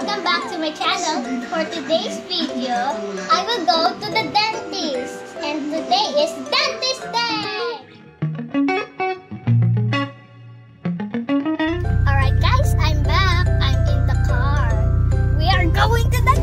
welcome back to my channel. For today's video, I will go to the dentist. And today is Dentist Day! Alright guys, I'm back. I'm in the car. We are going to the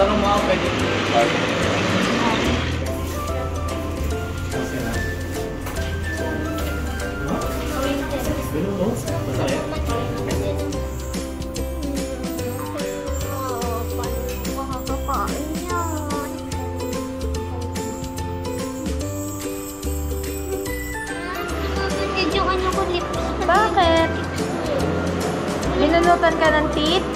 Tatanong mo ako pwede. Bakit? Binunutan ka ng teeth?